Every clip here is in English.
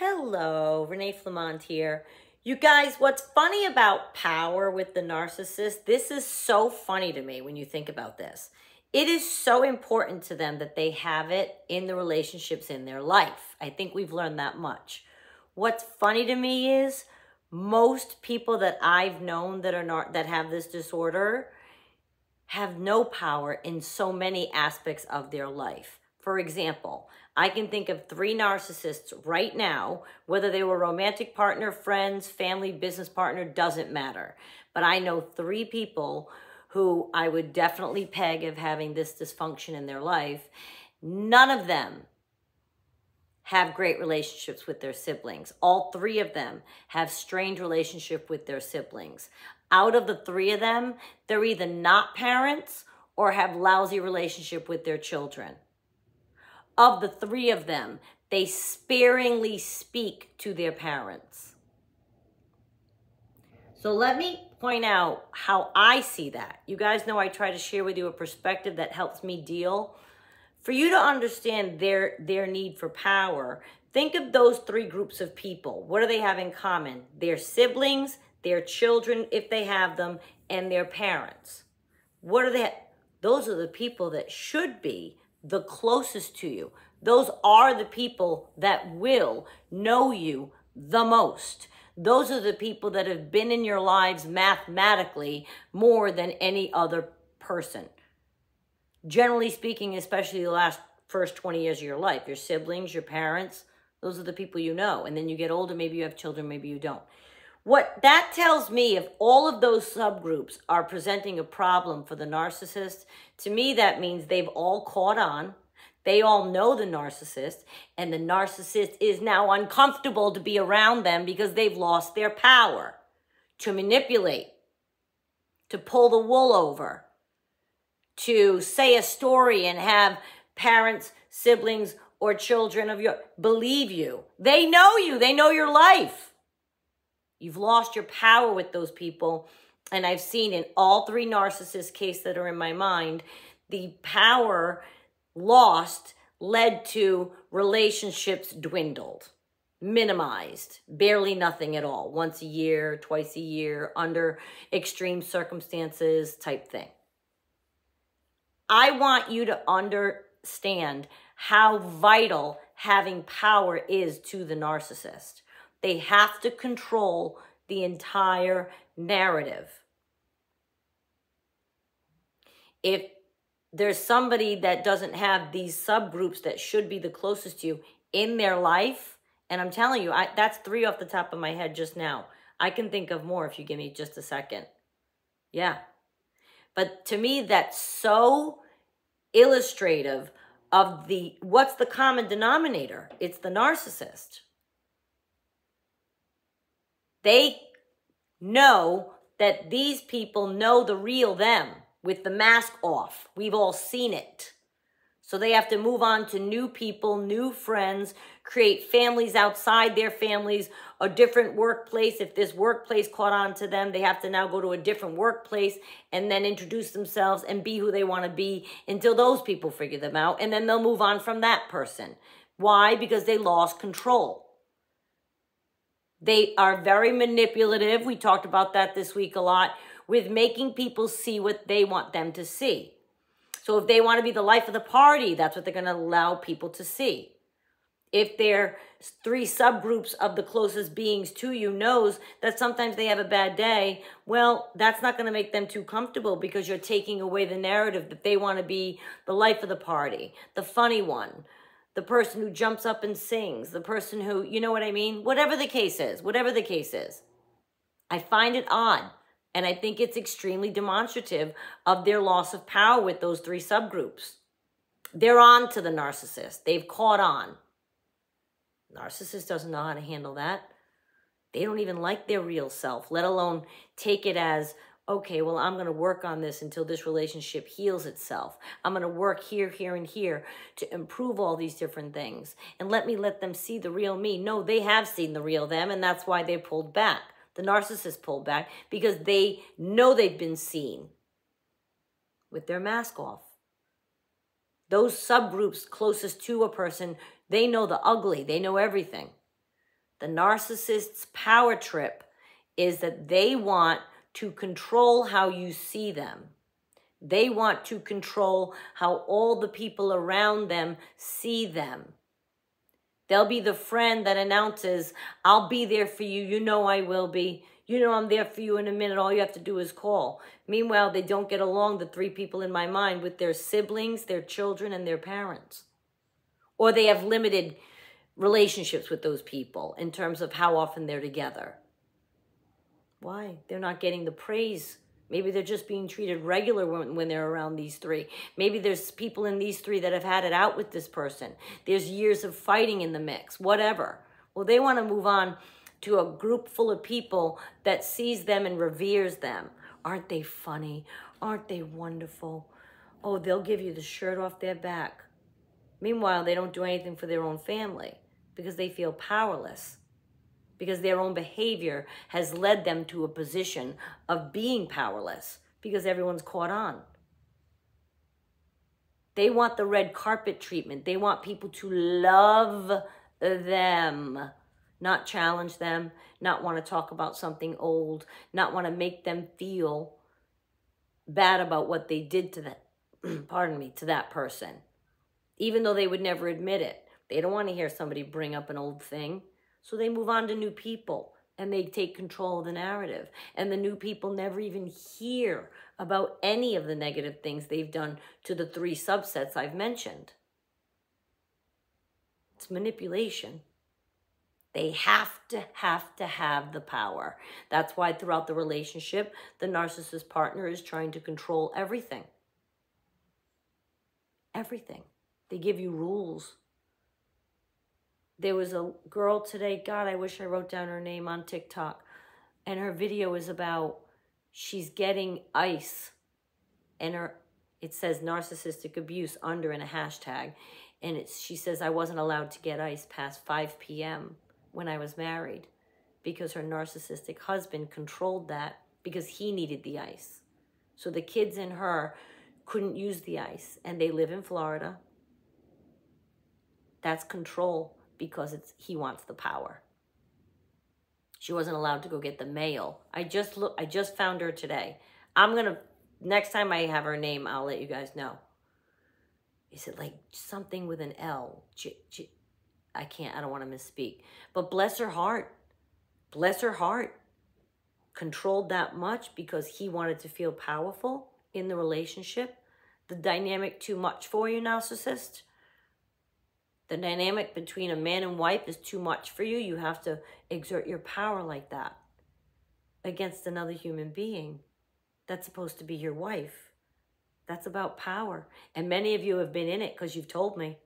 Hello, Renée Flamand here. You guys, what's funny about power with the narcissist, this is so funny to me when you think about this. It is so important to them that they have it in the relationships in their life. I think we've learned that much. What's funny to me is most people that I've known that are not that have this disorder have no power in so many aspects of their life. For example, I can think of three narcissists right now, whether they were romantic partner, friends, family, business partner, doesn't matter. But I know three people who I would definitely peg of having this dysfunction in their life. None of them have great relationships with their siblings. All three of them have strained relationship with their siblings. Out of the three of them, they're either not parents or have lousy relationship with their children of the three of them, they sparingly speak to their parents. So let me point out how I see that. You guys know I try to share with you a perspective that helps me deal. For you to understand their, their need for power, think of those three groups of people. What do they have in common? Their siblings, their children, if they have them, and their parents. What are they? Those are the people that should be the closest to you. Those are the people that will know you the most. Those are the people that have been in your lives mathematically more than any other person. Generally speaking, especially the last first 20 years of your life, your siblings, your parents, those are the people you know. And then you get older, maybe you have children, maybe you don't. What that tells me, if all of those subgroups are presenting a problem for the narcissist, to me that means they've all caught on. They all know the narcissist, and the narcissist is now uncomfortable to be around them because they've lost their power to manipulate, to pull the wool over, to say a story and have parents, siblings, or children of your believe you. They know you, they know your life. You've lost your power with those people. And I've seen in all three narcissist cases that are in my mind, the power lost led to relationships dwindled, minimized, barely nothing at all, once a year, twice a year, under extreme circumstances type thing. I want you to understand how vital having power is to the narcissist. They have to control the entire narrative. If there's somebody that doesn't have these subgroups that should be the closest to you in their life, and I'm telling you, I, that's three off the top of my head just now. I can think of more if you give me just a second. Yeah. But to me, that's so illustrative of the what's the common denominator? It's the narcissist. They know that these people know the real them with the mask off. We've all seen it. So they have to move on to new people, new friends, create families outside their families, a different workplace. If this workplace caught on to them, they have to now go to a different workplace and then introduce themselves and be who they want to be until those people figure them out. And then they'll move on from that person. Why? Because they lost control. They are very manipulative. We talked about that this week a lot with making people see what they want them to see. So if they want to be the life of the party, that's what they're going to allow people to see. If they're three subgroups of the closest beings to you knows that sometimes they have a bad day, well, that's not going to make them too comfortable because you're taking away the narrative that they want to be the life of the party, the funny one, the person who jumps up and sings, the person who, you know what I mean? Whatever the case is, whatever the case is. I find it odd. And I think it's extremely demonstrative of their loss of power with those three subgroups. They're on to the narcissist. They've caught on. Narcissist doesn't know how to handle that. They don't even like their real self, let alone take it as, okay, well, I'm going to work on this until this relationship heals itself. I'm going to work here, here, and here to improve all these different things. And let me let them see the real me. No, they have seen the real them, and that's why they pulled back. The narcissist pulled back because they know they've been seen with their mask off. Those subgroups closest to a person, they know the ugly, they know everything. The narcissist's power trip is that they want to control how you see them. They want to control how all the people around them see them. They'll be the friend that announces, I'll be there for you. You know I will be. You know I'm there for you in a minute. All you have to do is call. Meanwhile, they don't get along, the three people in my mind, with their siblings, their children, and their parents. Or they have limited relationships with those people in terms of how often they're together. Why? They're not getting the praise. Maybe they're just being treated regular when, when they're around these three. Maybe there's people in these three that have had it out with this person. There's years of fighting in the mix, whatever. Well, they want to move on to a group full of people that sees them and reveres them. Aren't they funny? Aren't they wonderful? Oh, they'll give you the shirt off their back. Meanwhile, they don't do anything for their own family because they feel powerless because their own behavior has led them to a position of being powerless because everyone's caught on. They want the red carpet treatment. They want people to love them, not challenge them, not want to talk about something old, not want to make them feel bad about what they did to that, pardon me, to that person, even though they would never admit it. They don't want to hear somebody bring up an old thing. So they move on to new people and they take control of the narrative. And the new people never even hear about any of the negative things they've done to the three subsets I've mentioned. It's manipulation. They have to have to have the power. That's why throughout the relationship, the narcissist partner is trying to control everything. Everything. They give you rules. There was a girl today, God, I wish I wrote down her name on TikTok. And her video is about she's getting ice and her it says narcissistic abuse under in a hashtag. And it's she says I wasn't allowed to get ice past 5 p.m. when I was married because her narcissistic husband controlled that because he needed the ice. So the kids and her couldn't use the ice and they live in Florida. That's control because it's he wants the power. She wasn't allowed to go get the mail. I just look I just found her today. I'm going to next time I have her name, I'll let you guys know. Is it like something with an L? I can't, I don't want to misspeak. But bless her heart. Bless her heart. Controlled that much because he wanted to feel powerful in the relationship. The dynamic too much for you, narcissist the dynamic between a man and wife is too much for you, you have to exert your power like that against another human being that's supposed to be your wife. That's about power. And many of you have been in it because you've told me.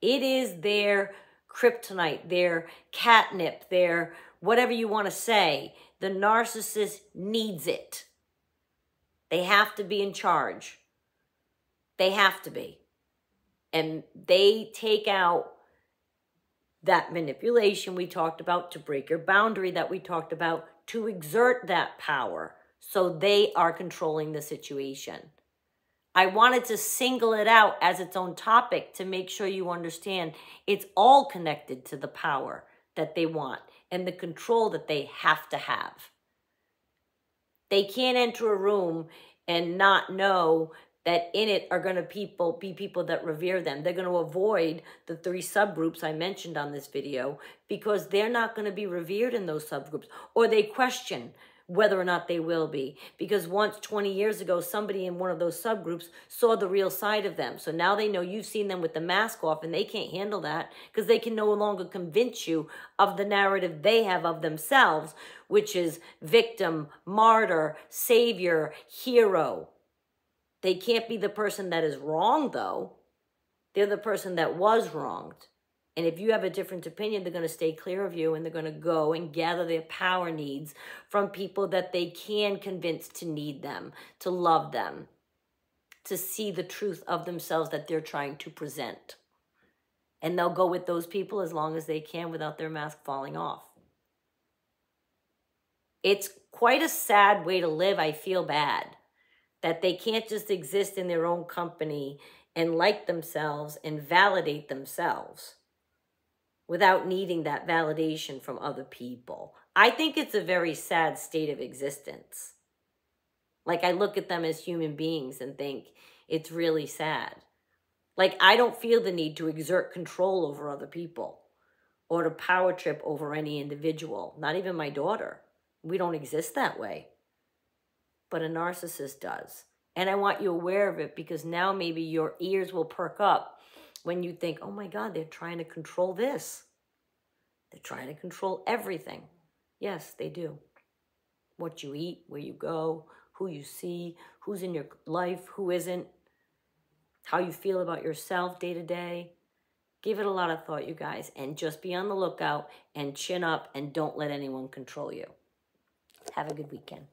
It is their kryptonite, their catnip, their whatever you want to say. The narcissist needs it. They have to be in charge. They have to be and they take out that manipulation we talked about to break your boundary that we talked about to exert that power so they are controlling the situation. I wanted to single it out as its own topic to make sure you understand it's all connected to the power that they want and the control that they have to have. They can't enter a room and not know that in it are going to people be people that revere them. They're going to avoid the three subgroups I mentioned on this video because they're not going to be revered in those subgroups or they question whether or not they will be. Because once 20 years ago, somebody in one of those subgroups saw the real side of them. So now they know you've seen them with the mask off and they can't handle that because they can no longer convince you of the narrative they have of themselves, which is victim, martyr, savior, hero. They can't be the person that is wrong, though. They're the person that was wronged. And if you have a different opinion, they're going to stay clear of you and they're going to go and gather their power needs from people that they can convince to need them, to love them, to see the truth of themselves that they're trying to present. And they'll go with those people as long as they can without their mask falling off. It's quite a sad way to live. I feel bad that they can't just exist in their own company and like themselves and validate themselves. without needing that validation from other people. I think it's a very sad state of existence. Like I look at them as human beings and think it's really sad. Like I don't feel the need to exert control over other people or to power trip over any individual, not even my daughter. We don't exist that way. But a narcissist does. And I want you aware of it because now maybe your ears will perk up when you think, oh my God, they're trying to control this. They're trying to control everything. Yes, they do. What you eat, where you go, who you see, who's in your life, who isn't, how you feel about yourself day to day. Give it a lot of thought, you guys, and just be on the lookout and chin up and don't let anyone control you. Have a good weekend.